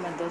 蛮多